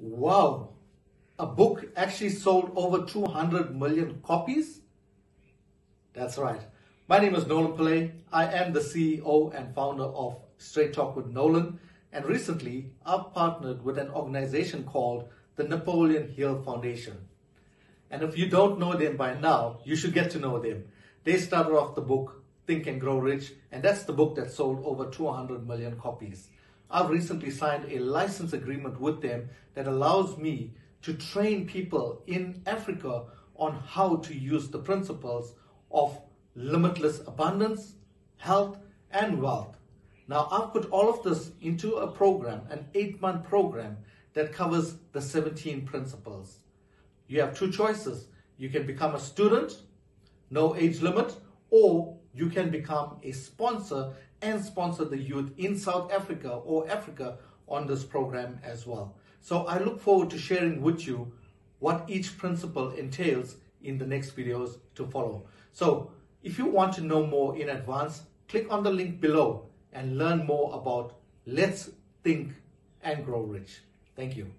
Wow, a book actually sold over 200 million copies? That's right. My name is Nolan Pillay. I am the CEO and founder of Straight Talk with Nolan. And recently, I've partnered with an organization called the Napoleon Hill Foundation. And if you don't know them by now, you should get to know them. They started off the book Think and Grow Rich, and that's the book that sold over 200 million copies. I've recently signed a license agreement with them that allows me to train people in Africa on how to use the principles of limitless abundance, health, and wealth. Now, I've put all of this into a program, an eight month program that covers the 17 principles. You have two choices. You can become a student, no age limit, or you can become a sponsor and sponsor the youth in South Africa or Africa on this program as well. So I look forward to sharing with you what each principle entails in the next videos to follow. So if you want to know more in advance, click on the link below and learn more about Let's Think and Grow Rich. Thank you.